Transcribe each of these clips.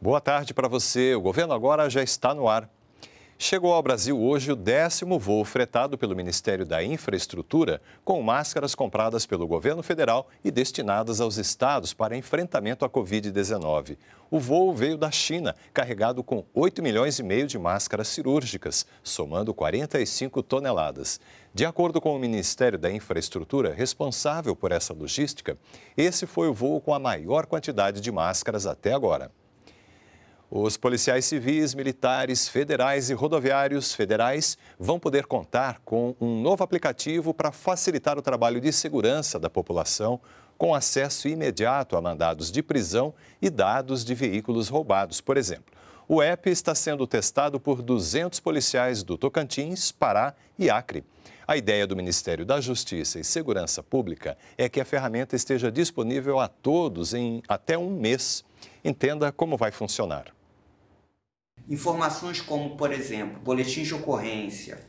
Boa tarde para você. O governo agora já está no ar. Chegou ao Brasil hoje o décimo voo fretado pelo Ministério da Infraestrutura com máscaras compradas pelo governo federal e destinadas aos estados para enfrentamento à Covid-19. O voo veio da China, carregado com 8 milhões e meio de máscaras cirúrgicas, somando 45 toneladas. De acordo com o Ministério da Infraestrutura, responsável por essa logística, esse foi o voo com a maior quantidade de máscaras até agora. Os policiais civis, militares, federais e rodoviários federais vão poder contar com um novo aplicativo para facilitar o trabalho de segurança da população, com acesso imediato a mandados de prisão e dados de veículos roubados, por exemplo. O app está sendo testado por 200 policiais do Tocantins, Pará e Acre. A ideia do Ministério da Justiça e Segurança Pública é que a ferramenta esteja disponível a todos em até um mês. Entenda como vai funcionar. Informações como, por exemplo, boletim de ocorrência,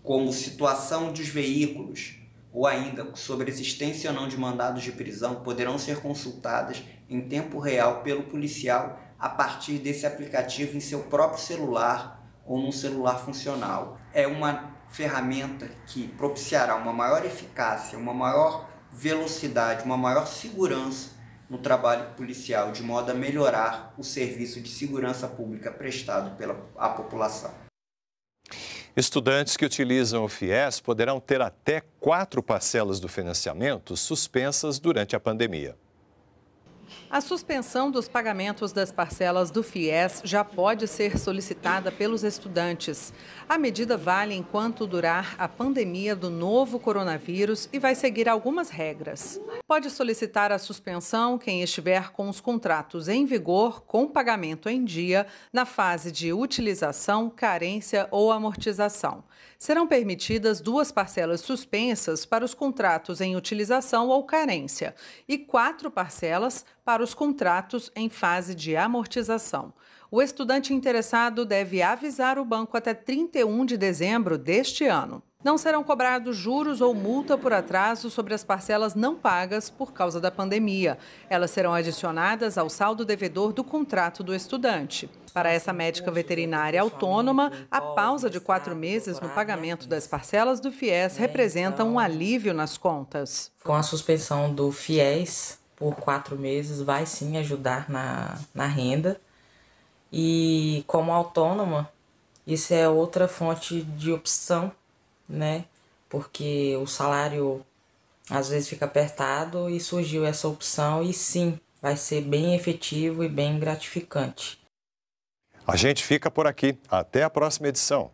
como situação dos veículos, ou ainda sobre existência ou não de mandados de prisão, poderão ser consultadas em tempo real pelo policial a partir desse aplicativo em seu próprio celular ou num celular funcional. É uma ferramenta que propiciará uma maior eficácia, uma maior velocidade, uma maior segurança no trabalho policial, de modo a melhorar o serviço de segurança pública prestado pela a população. Estudantes que utilizam o FIES poderão ter até quatro parcelas do financiamento suspensas durante a pandemia. A suspensão dos pagamentos das parcelas do FIES já pode ser solicitada pelos estudantes. A medida vale enquanto durar a pandemia do novo coronavírus e vai seguir algumas regras. Pode solicitar a suspensão quem estiver com os contratos em vigor com pagamento em dia na fase de utilização, carência ou amortização. Serão permitidas duas parcelas suspensas para os contratos em utilização ou carência e quatro parcelas para os contratos em fase de amortização. O estudante interessado deve avisar o banco até 31 de dezembro deste ano. Não serão cobrados juros ou multa por atraso sobre as parcelas não pagas por causa da pandemia. Elas serão adicionadas ao saldo devedor do contrato do estudante. Para essa médica veterinária autônoma, a pausa de quatro meses no pagamento das parcelas do FIES representa um alívio nas contas. Com a suspensão do FIES por quatro meses, vai sim ajudar na, na renda. E como autônoma, isso é outra fonte de opção, né? Porque o salário às vezes fica apertado e surgiu essa opção e sim, vai ser bem efetivo e bem gratificante. A gente fica por aqui. Até a próxima edição.